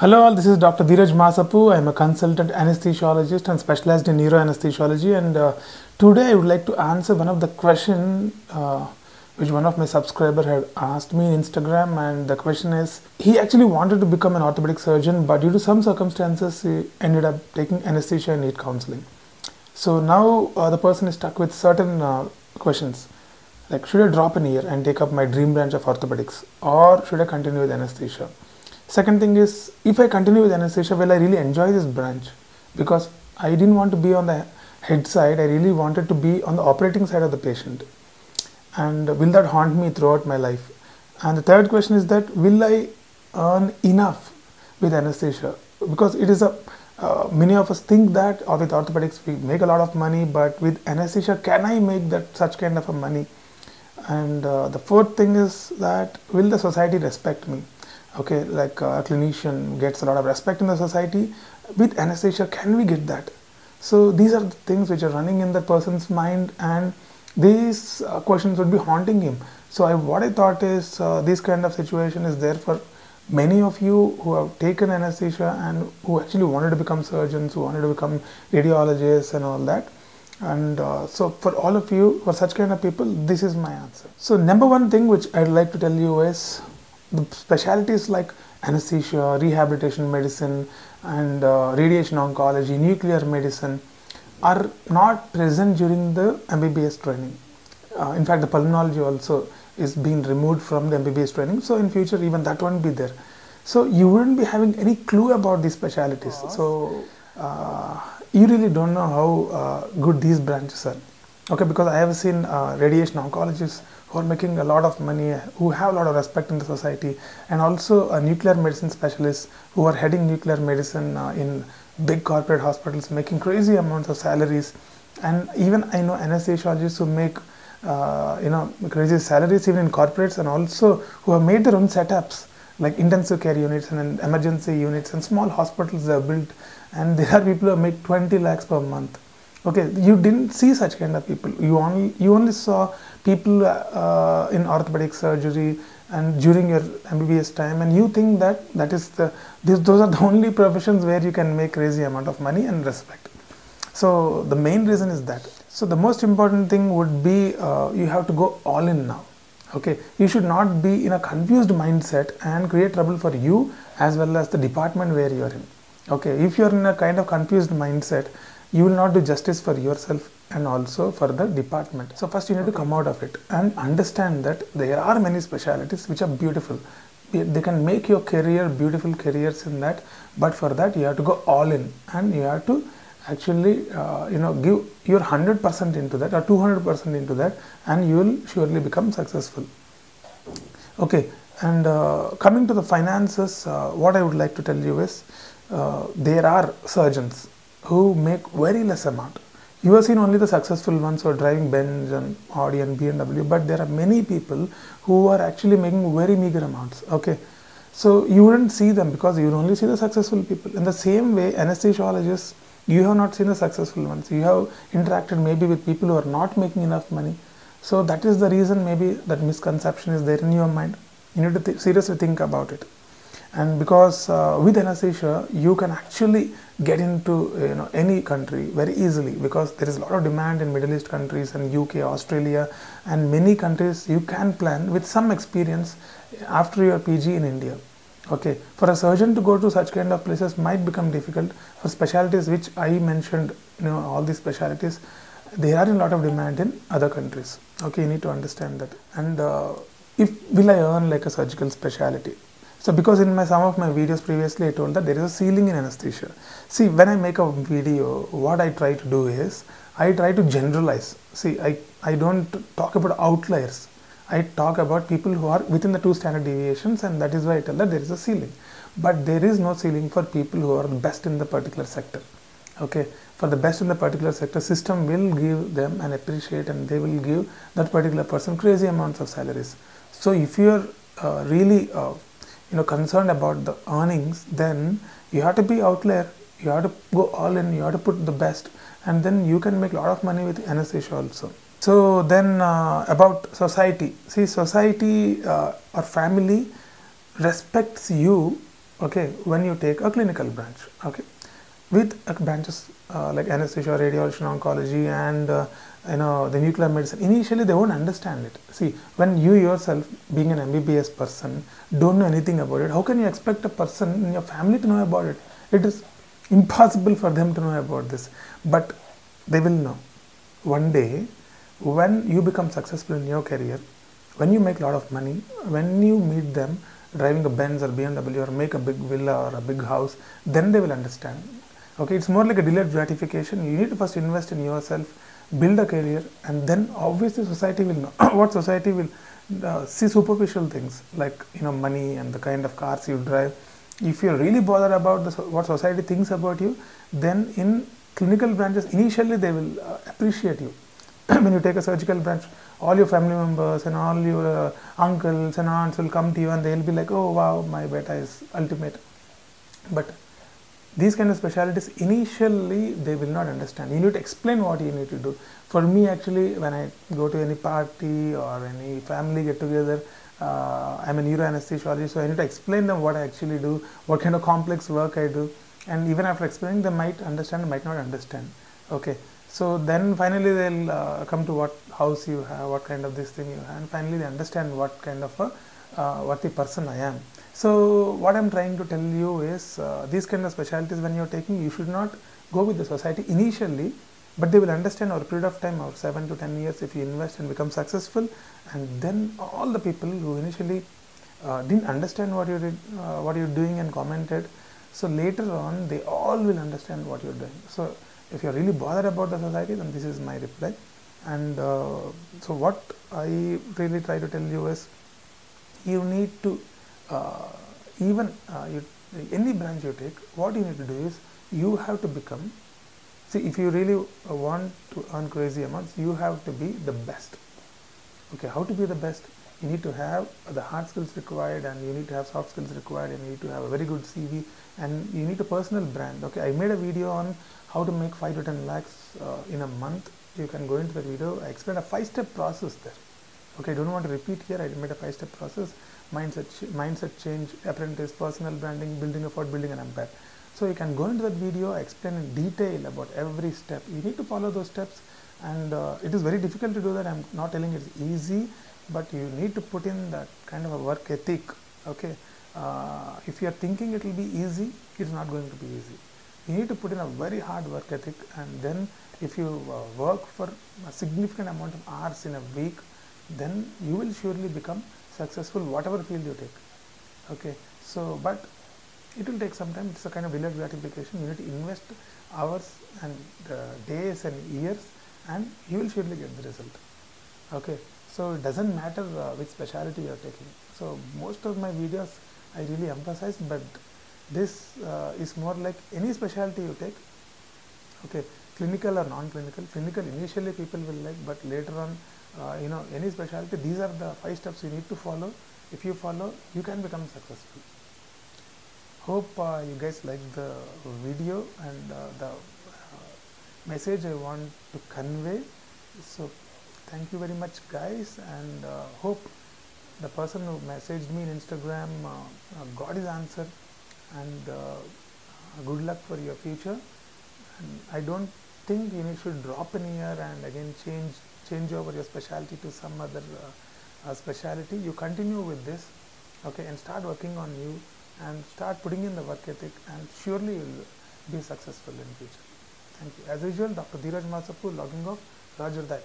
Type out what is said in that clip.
Hello, all. This is Dr. Dheeraj Masapu. I am a consultant anesthesiologist and specialized in neuroanesthesiology. And uh, today I would like to answer one of the question uh, which one of my subscriber had asked me in Instagram. And the question is, he actually wanted to become an orthopedic surgeon, but due to some circumstances, he ended up taking anesthesia and need counseling. So now uh, the person is stuck with certain uh, questions like should I drop an year and take up my dream branch of orthopedics or should I continue with anesthesia? Second thing is if I continue with anesthesia, will I really enjoy this branch? Because I didn't want to be on the head side, I really wanted to be on the operating side of the patient. And will that haunt me throughout my life? And the third question is that will I earn enough with anesthesia? Because it is a uh, many of us think that or with orthopedics we make a lot of money, but with anesthesia, can I make that such kind of a money? and uh, the fourth thing is that will the society respect me okay like uh, a clinician gets a lot of respect in the society. With anesthesia can we get that? So these are the things which are running in the person's mind and these uh, questions would be haunting him. So I, what i thought is uh, this kind of situation is there for many of you who have taken anesthesia and who actually wanted to become surgeons who wanted to become radiologists and all that. And uh, so for all of you for such kind of people this is my answer. So number one thing which i'd like to tell you is the specialties like anesthesia rehabilitation medicine and uh, radiation oncology nuclear medicine are not present during the mbbs training. Uh, in fact the pulmonology also is being removed from the mbbs training. So in future even that won't be there. So you wouldn't be having any clue about these specialties so uh, you really don't know how uh, good these branches are okay because i have seen uh, radiation oncologists who are making a lot of money who have a lot of respect in the society and also uh, nuclear medicine specialists who are heading nuclear medicine uh, in big corporate hospitals making crazy amounts of salaries. And even i know anesthesiologists who make uh, you know crazy salaries even in corporates and also who have made their own setups like intensive care units and emergency units and small hospitals they have built. And there are people who make 20 lakhs per month okay you didn't see such kind of people. You only you only saw people uh, in orthopedic surgery and during your mbbs time and you think that that is the those are the only professions where you can make crazy amount of money and respect. So the main reason is that. So the most important thing would be uh, you have to go all in now. Okay you should not be in a confused mindset and create trouble for you as well as the department where you are in. Okay if you are in a kind of confused mindset you will not do justice for yourself and also for the department. So first you need to come out of it and understand that there are many specialities which are beautiful. They can make your career beautiful careers in that but for that you have to go all in and you have to actually uh, you know give your 100% into that or 200% into that and you will surely become successful. Okay and uh, coming to the finances uh, what i would like to tell you is uh, there are surgeons who make very less amount. You have seen only the successful ones who are driving Benz and Audi and BMW, but there are many people who are actually making very meager amounts. Okay, so you wouldn't see them because you only see the successful people. In the same way, anesthesiologists, you have not seen the successful ones. You have interacted maybe with people who are not making enough money. So that is the reason maybe that misconception is there in your mind. You need to th- seriously think about it and because uh, with anesthesia you can actually get into you know any country very easily because there is a lot of demand in middle east countries and uk australia and many countries you can plan with some experience after your pg in india. Okay. For a surgeon to go to such kind of places might become difficult for specialties which i mentioned you know all these specialties they are in a lot of demand in other countries. Okay. You need to understand that. And uh, if will i earn like a surgical specialty so because in my some of my videos previously I told that there is a ceiling in anesthesia. See when I make a video what I try to do is I try to generalize. See I, I don't talk about outliers. I talk about people who are within the two standard deviations and that is why I tell that there is a ceiling. But there is no ceiling for people who are best in the particular sector. Okay, for the best in the particular sector, system will give them and appreciate and they will give that particular person crazy amounts of salaries. So if you are uh, really uh, you know concerned about the earnings then you have to be outlier you have to go all in. You have to put the best. And then you can make a lot of money with anesthesia also. So then uh, about society. See society uh, or family respects you okay when you take a clinical branch okay with branches uh, like anesthesia radiology oncology and uh, you know the nuclear medicine initially they won't understand it. See when you yourself being an mbbs person don't know anything about it how can you expect a person in your family to know about it? It is impossible for them to know about this. But they will know. One day when you become successful in your career when you make a lot of money when you meet them driving a benz or bmw or make a big villa or a big house then they will understand. Okay it's more like a delayed gratification. You need to first invest in yourself build a career and then obviously society will know. What society will uh, see superficial things like you know money and the kind of cars you drive. If you're really bothered about the, what society thinks about you then in clinical branches initially they will uh, appreciate you. When you take a surgical branch all your family members and all your uh, uncles and aunts will come to you and they'll be like oh wow my beta is ultimate. But these kind of specialties initially they will not understand. You need to explain what you need to do. For me actually when i go to any party or any family get together uh, i'm a neuroanesthesiologist so i need to explain them what i actually do what kind of complex work i do. And even after explaining they might understand might not understand. Okay. So then finally they'll uh, come to what house you have what kind of this thing you have and finally they understand what kind of a uh, what the person i am so what I'm trying to tell you is uh, these kind of specialties when you're taking you should not go with the society initially but they will understand over a period of time or 7 to 10 years if you invest and become successful and then all the people who initially uh, didn't understand what you did uh, what you're doing and commented so later on they all will understand what you're doing. So if you're really bothered about the society then this is my reply. And uh, so what I really try to tell you is you need to even uh, you, any branch you take, what you need to do is you have to become. See, if you really want to earn crazy amounts, you have to be the best. Okay, how to be the best? You need to have the hard skills required, and you need to have soft skills required, and you need to have a very good CV, and you need a personal brand. Okay, I made a video on how to make five to ten lakhs uh, in a month. You can go into the video. I explained a five-step process there. Okay, I don't want to repeat here. I made a five-step process mindset, mindset change, apprentice, personal branding, building effort, building an empire. So you can go into that video, explain in detail about every step. You need to follow those steps and uh, it is very difficult to do that. I'm not telling it's easy, but you need to put in that kind of a work ethic. Okay, uh, if you are thinking it will be easy, it's not going to be easy. You need to put in a very hard work ethic and then if you uh, work for a significant amount of hours in a week, then you will surely become successful whatever field you take. Okay? So but it will take some time. It's a kind of delayed gratification. You need to invest hours and uh, days and years and you will surely get the result. Okay? So it doesn't matter uh, which specialty you are taking. So most of my videos I really emphasize but this uh, is more like any specialty you take okay? Clinical or non-clinical. Clinical initially people will like but later on uh, you know any specialty these are the five steps you need to follow. If you follow you can become successful. Hope uh, you guys like the video and uh, the uh, message I want to convey. So thank you very much guys and uh, hope the person who messaged me in Instagram uh, got his answer and good luck for your future. And I don't think you should drop in here and again change change over your specialty to some other uh, uh, specialty. You continue with this okay and start working on you and start putting in the work ethic and surely you will be successful in future. Thank you. As usual dr dheeraj masapu logging off. Roger that